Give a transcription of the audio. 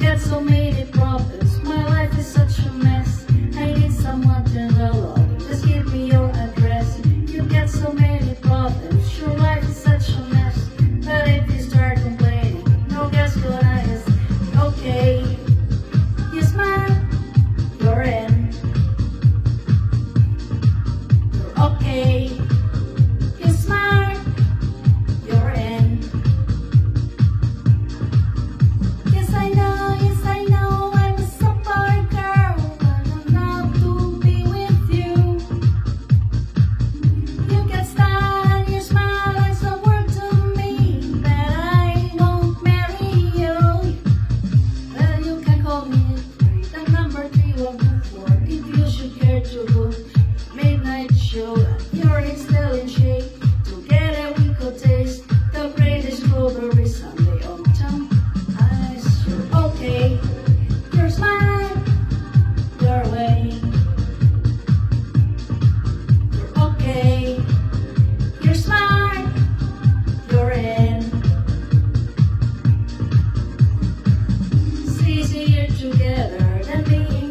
got so many problems. together than being